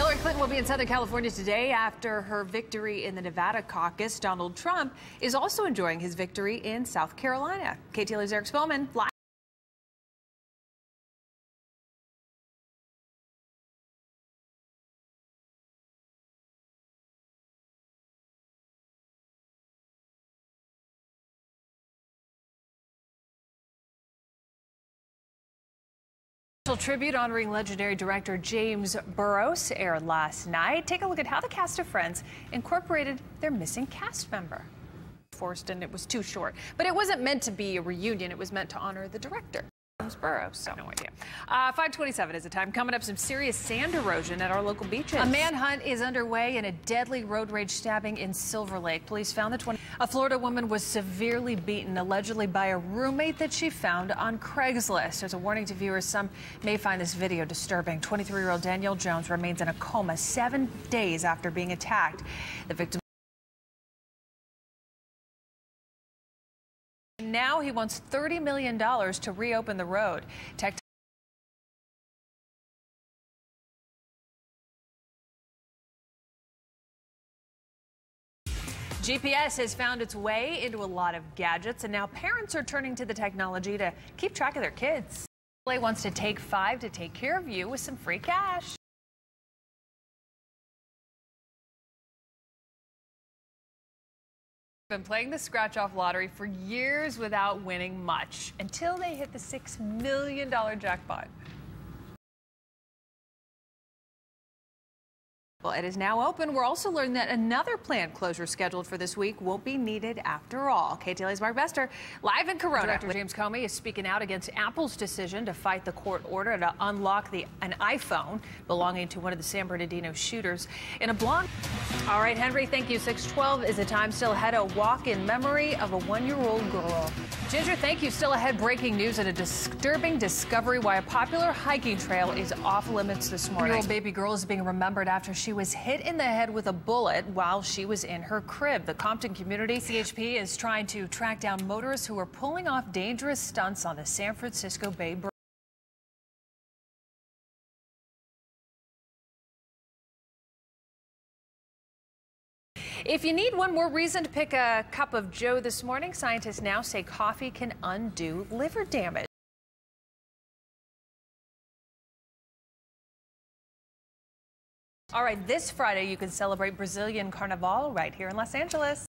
Hillary Clinton will be in Southern California today after her victory in the Nevada caucus. Donald Trump is also enjoying his victory in South Carolina. KTLA's Eric Spillman live. Tribute honoring legendary director James Burrows aired last night. Take a look at how the cast of Friends incorporated their missing cast member. Forced and it was too short. But it wasn't meant to be a reunion, it was meant to honor the director. James Burrows, so no idea. Uh, 527 is the time. Coming up, some serious sand erosion at our local beaches. A manhunt is underway in a deadly road rage stabbing in Silver Lake. Police found the 20. A Florida woman was severely beaten, allegedly by a roommate that she found on Craigslist. There's a warning to viewers. Some may find this video disturbing. 23-year-old Danielle Jones remains in a coma seven days after being attacked. The victim Now he wants $30 million to reopen the road. Tech GPS has found its way into a lot of gadgets, and now parents are turning to the technology to keep track of their kids. Play wants to take five to take care of you with some free cash. Been playing the scratch off lottery for years without winning much until they hit the $6 million jackpot. Well, it is now open. We're also learning that another planned closure scheduled for this week won't be needed after all. KTLA's Mark Mester, live in Corona. Director James Comey is speaking out against Apple's decision to fight the court order to unlock the, an iPhone belonging to one of the San Bernardino shooters. In a blog. All right, Henry, thank you. 612 is the time still ahead. A walk in memory of a one-year-old girl. Ginger, thank you. Still ahead, breaking news and a disturbing discovery why a popular hiking trail is off limits this morning. Year-old baby girl is being remembered after she was hit in the head with a bullet while she was in her crib. The Compton community CHP is trying to track down motorists who are pulling off dangerous stunts on the San Francisco Bay Bridge. If you need one more reason to pick a cup of joe this morning, scientists now say coffee can undo liver damage. All right, this Friday you can celebrate Brazilian Carnival right here in Los Angeles.